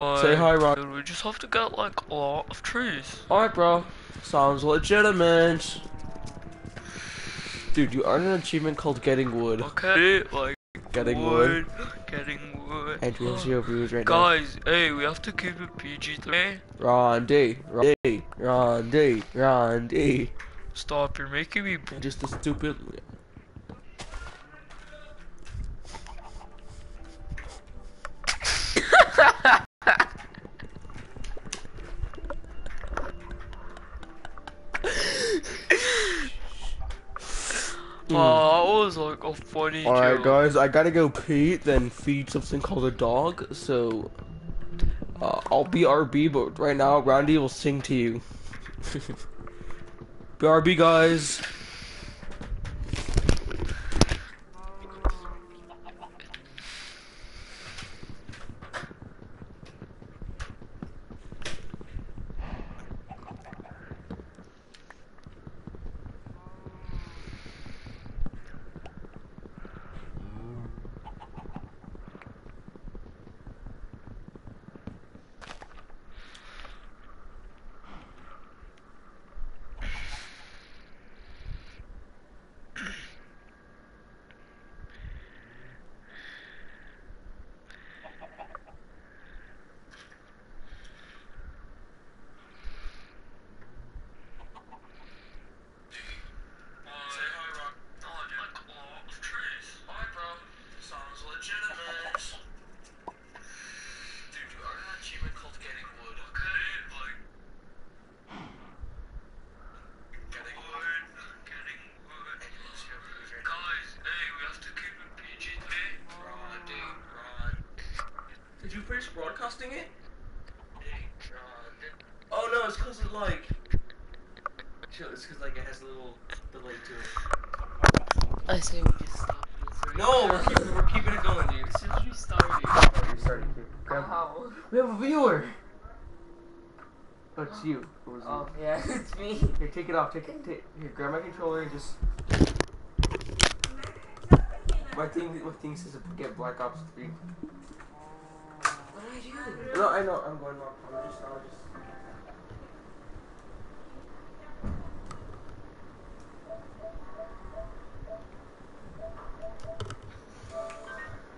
Say hi, Ron. Dude, we just have to get like a lot of trees. Alright, bro. Sounds legitimate. Dude, you earned an achievement called Getting Wood. Okay, like Getting wood. Getting wood. And you have zero views right now. Guys, hey, we have to keep it PG-13. Ron D. Ron D. Ron D. Ron D. Stop, you're making me. Just a stupid. Oh, that was like a funny Alright, guys, I gotta go pee, then feed something called a dog. So, uh, I'll be RB, but right now, Randy will sing to you. BRB, guys. Did you finish broadcasting it? Oh no, it's cause it like. Chill, it's cause like it has a little delay to it. I have an achievement called getting wood? Okay, like getting wood, getting wood. Guys, hey, we have to keep it PG, man. Did you finish broadcasting it? Oh no, it's 'cause it like, chill. It's 'cause like it has a little delay to it. I say we just stop this. No, we're keeping, we're keeping it going, dude. Since we started. Oh, you're starting to. Grab, Ow. we have a viewer. Oh, it's you. It was Oh, yeah, it's me. you. Here, take it off. Take it. Take, here, grab my controller and just. My thing, my thing says to get Black Ops 3. What do I do? No, I know. I'm going off. I'm just. I'll just.